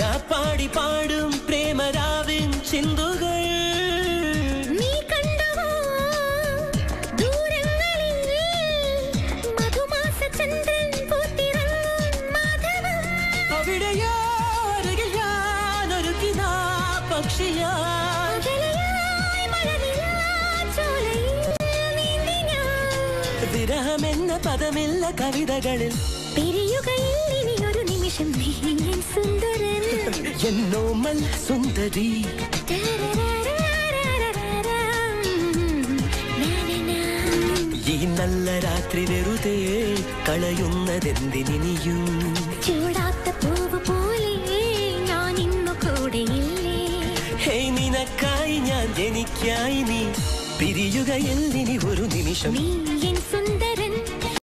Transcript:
പാടി പാടും പ്രേമരാവിൻ ചിന്തുകൾ. പക്ഷിയാ. വിരഹമെന്ന പദമില്ല കവിതകളിൽ. പിരിയ എന്നോമൽ സുന്ദരി. ഈ നല്ല രാത്രി വെറുതെ കളയുന്നതെന്തിനിയും ചൂടാത്ത പൂവ് പോലെ ഞാൻ ഇന്നു കൂടെയില്ലേ? ഹേ നിനക്കായി ഞാൻ എനിക്കായി നീ. പിരിയുകയിൽ നിനി ഒരു നിമിഷം. നീ എൻ സുന്ദരൻ